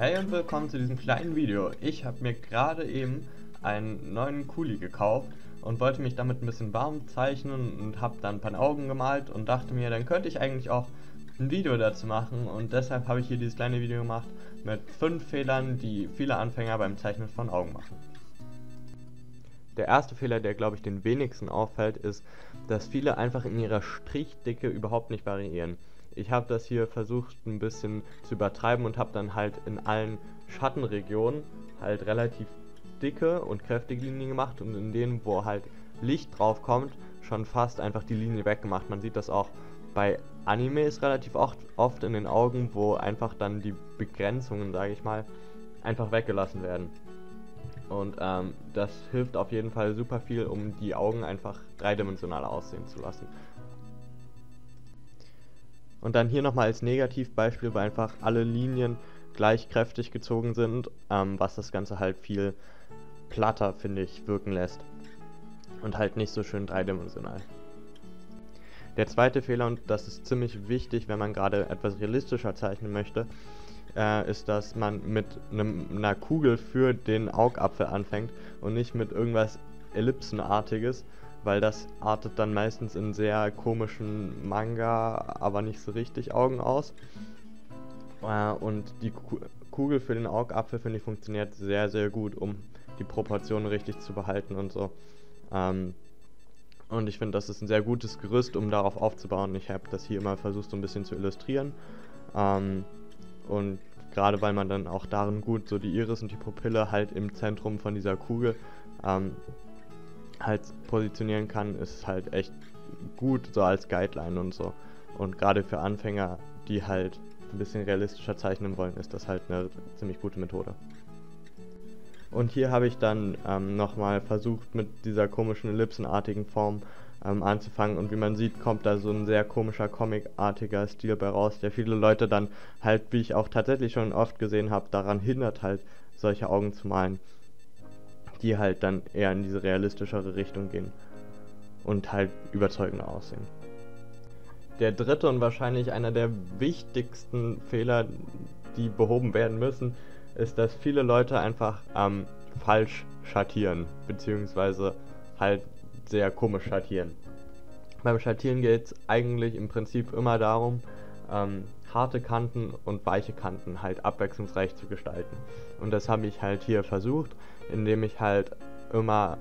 Hey und willkommen zu diesem kleinen Video. Ich habe mir gerade eben einen neuen Kuli gekauft und wollte mich damit ein bisschen warm zeichnen und habe dann ein paar Augen gemalt und dachte mir, dann könnte ich eigentlich auch ein Video dazu machen und deshalb habe ich hier dieses kleine Video gemacht mit fünf Fehlern, die viele Anfänger beim Zeichnen von Augen machen. Der erste Fehler, der glaube ich den wenigsten auffällt, ist, dass viele einfach in ihrer Strichdicke überhaupt nicht variieren. Ich habe das hier versucht ein bisschen zu übertreiben und habe dann halt in allen Schattenregionen halt relativ dicke und kräftige Linien gemacht und in denen, wo halt Licht drauf kommt, schon fast einfach die Linie weggemacht. Man sieht das auch bei Animes relativ oft, oft in den Augen, wo einfach dann die Begrenzungen, sage ich mal, einfach weggelassen werden. Und ähm, das hilft auf jeden Fall super viel, um die Augen einfach dreidimensional aussehen zu lassen. Und dann hier nochmal als Negativbeispiel, weil einfach alle Linien gleich kräftig gezogen sind, ähm, was das Ganze halt viel platter, finde ich, wirken lässt. Und halt nicht so schön dreidimensional. Der zweite Fehler, und das ist ziemlich wichtig, wenn man gerade etwas realistischer zeichnen möchte, äh, ist, dass man mit einem, einer Kugel für den Augapfel anfängt und nicht mit irgendwas Ellipsenartiges, weil das artet dann meistens in sehr komischen Manga, aber nicht so richtig Augen aus. Äh, und die Kugel für den Augapfel, finde ich, funktioniert sehr, sehr gut, um die Proportionen richtig zu behalten und so. Ähm, und ich finde, das ist ein sehr gutes Gerüst, um darauf aufzubauen. Ich habe das hier mal versucht, so ein bisschen zu illustrieren. Ähm, und gerade weil man dann auch darin gut so die Iris und die Pupille halt im Zentrum von dieser Kugel ähm, halt positionieren kann, ist halt echt gut so als Guideline und so. Und gerade für Anfänger, die halt ein bisschen realistischer zeichnen wollen, ist das halt eine ziemlich gute Methode. Und hier habe ich dann ähm, nochmal versucht mit dieser komischen ellipsenartigen Form ähm, anzufangen und wie man sieht, kommt da so ein sehr komischer comicartiger Stil bei raus, der viele Leute dann halt, wie ich auch tatsächlich schon oft gesehen habe, daran hindert halt solche Augen zu malen die halt dann eher in diese realistischere Richtung gehen und halt überzeugender aussehen. Der dritte und wahrscheinlich einer der wichtigsten Fehler, die behoben werden müssen, ist, dass viele Leute einfach ähm, falsch schattieren, beziehungsweise halt sehr komisch schattieren. Beim Schattieren geht es eigentlich im Prinzip immer darum, ähm, harte Kanten und weiche Kanten halt abwechslungsreich zu gestalten. Und das habe ich halt hier versucht, indem ich halt immer,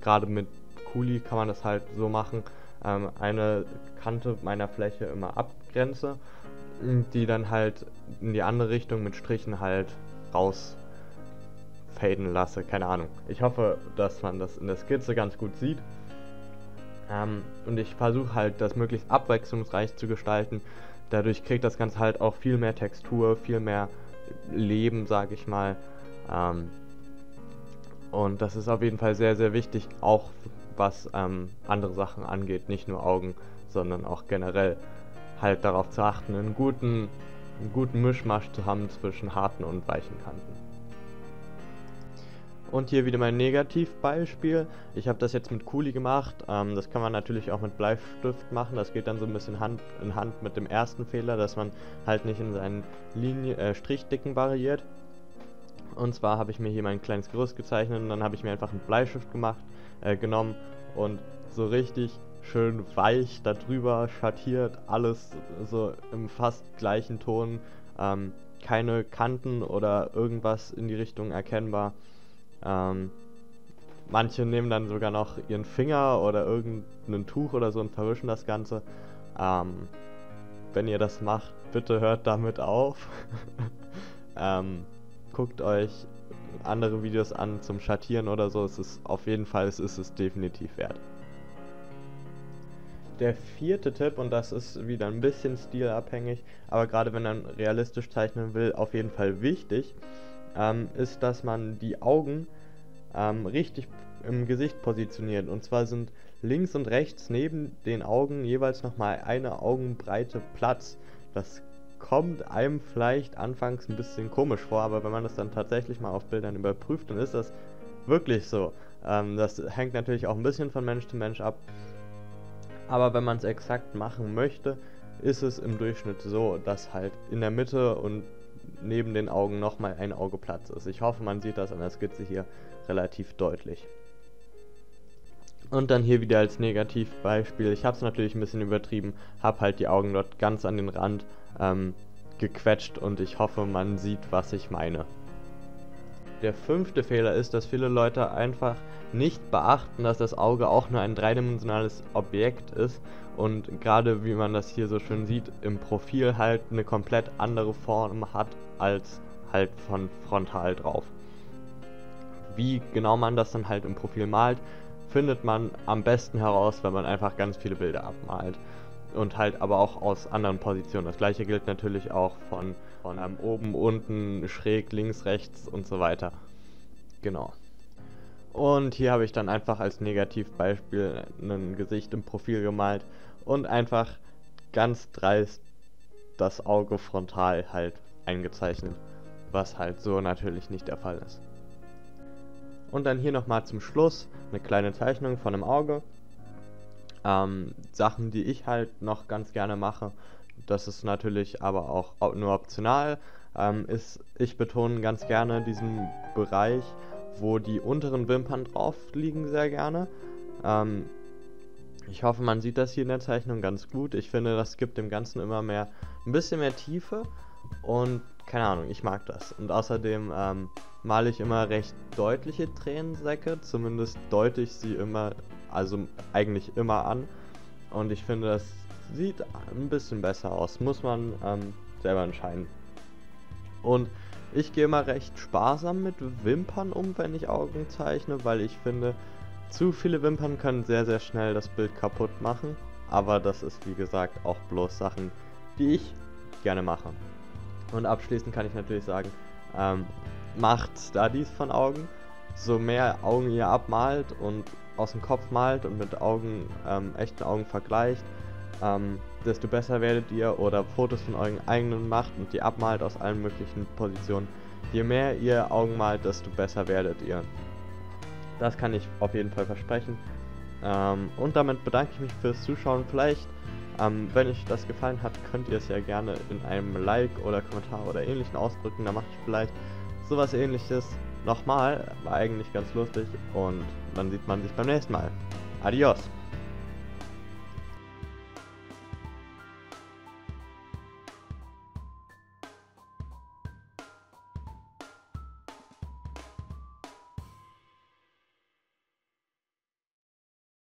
gerade mit Kuli kann man das halt so machen, ähm, eine Kante meiner Fläche immer abgrenze, die dann halt in die andere Richtung mit Strichen halt raus faden lasse, keine Ahnung. Ich hoffe, dass man das in der Skizze ganz gut sieht. Ähm, und ich versuche halt, das möglichst abwechslungsreich zu gestalten. Dadurch kriegt das Ganze halt auch viel mehr Textur, viel mehr Leben, sag ich mal. Ähm, und das ist auf jeden Fall sehr, sehr wichtig, auch was ähm, andere Sachen angeht, nicht nur Augen, sondern auch generell halt darauf zu achten, einen guten, einen guten Mischmasch zu haben zwischen harten und weichen Kanten. Und hier wieder mein Negativbeispiel. Ich habe das jetzt mit Kuli gemacht. Ähm, das kann man natürlich auch mit Bleistift machen. Das geht dann so ein bisschen Hand in Hand mit dem ersten Fehler, dass man halt nicht in seinen Linie, äh, Strichdicken variiert. Und zwar habe ich mir hier mein kleines Gerüst gezeichnet und dann habe ich mir einfach einen Bleistift gemacht, äh, genommen und so richtig schön weich darüber schattiert, alles so im fast gleichen Ton, ähm, keine Kanten oder irgendwas in die Richtung erkennbar. Ähm, manche nehmen dann sogar noch ihren Finger oder irgendein Tuch oder so und verwischen das Ganze. Ähm, wenn ihr das macht, bitte hört damit auf. ähm, guckt euch andere Videos an zum Schattieren oder so. Es ist auf jeden Fall, es ist es definitiv wert. Der vierte Tipp, und das ist wieder ein bisschen stilabhängig, aber gerade wenn man realistisch zeichnen will, auf jeden Fall wichtig, ähm, ist, dass man die Augen ähm, richtig im Gesicht positioniert. Und zwar sind links und rechts neben den Augen jeweils nochmal eine Augenbreite Platz. Das kommt einem vielleicht anfangs ein bisschen komisch vor, aber wenn man das dann tatsächlich mal auf Bildern überprüft, dann ist das wirklich so. Ähm, das hängt natürlich auch ein bisschen von Mensch zu Mensch ab. Aber wenn man es exakt machen möchte, ist es im Durchschnitt so, dass halt in der Mitte und neben den Augen nochmal ein Auge Platz ist. Ich hoffe, man sieht das an der Skizze hier relativ deutlich. Und dann hier wieder als Negativbeispiel. Ich habe es natürlich ein bisschen übertrieben, habe halt die Augen dort ganz an den Rand ähm, gequetscht und ich hoffe, man sieht, was ich meine. Der fünfte Fehler ist, dass viele Leute einfach nicht beachten, dass das Auge auch nur ein dreidimensionales Objekt ist und gerade wie man das hier so schön sieht, im Profil halt eine komplett andere Form hat als halt von frontal drauf. Wie genau man das dann halt im Profil malt, findet man am besten heraus, wenn man einfach ganz viele Bilder abmalt und halt aber auch aus anderen Positionen. Das gleiche gilt natürlich auch von, von ähm, oben, unten, schräg, links, rechts und so weiter. Genau. Und hier habe ich dann einfach als Negativbeispiel ein Gesicht im Profil gemalt und einfach ganz dreist das Auge frontal halt eingezeichnet, was halt so natürlich nicht der Fall ist. Und dann hier nochmal zum Schluss eine kleine Zeichnung von einem Auge ähm, Sachen, die ich halt noch ganz gerne mache, das ist natürlich aber auch nur optional, ähm, ist, ich betone ganz gerne diesen Bereich, wo die unteren Wimpern drauf liegen, sehr gerne. Ähm, ich hoffe, man sieht das hier in der Zeichnung ganz gut. Ich finde, das gibt dem Ganzen immer mehr, ein bisschen mehr Tiefe und keine Ahnung, ich mag das. Und außerdem ähm, male ich immer recht deutliche Tränensäcke, zumindest deute ich sie immer also eigentlich immer an. Und ich finde, das sieht ein bisschen besser aus. Muss man ähm, selber entscheiden. Und ich gehe immer recht sparsam mit Wimpern um, wenn ich Augen zeichne, weil ich finde, zu viele Wimpern können sehr, sehr schnell das Bild kaputt machen. Aber das ist, wie gesagt, auch bloß Sachen, die ich gerne mache. Und abschließend kann ich natürlich sagen, ähm, macht Studies von Augen. So mehr Augen ihr abmalt und aus dem Kopf malt und mit Augen, ähm, echten Augen vergleicht, ähm, desto besser werdet ihr oder Fotos von euren eigenen macht und die abmalt aus allen möglichen Positionen. Je mehr ihr Augen malt, desto besser werdet ihr. Das kann ich auf jeden Fall versprechen. Ähm, und damit bedanke ich mich fürs Zuschauen. Vielleicht, ähm, wenn euch das gefallen hat, könnt ihr es ja gerne in einem Like oder Kommentar oder ähnlichen ausdrücken. Da mache ich vielleicht sowas ähnliches nochmal. War eigentlich ganz lustig und dann sieht man sich beim nächsten Mal. Adios.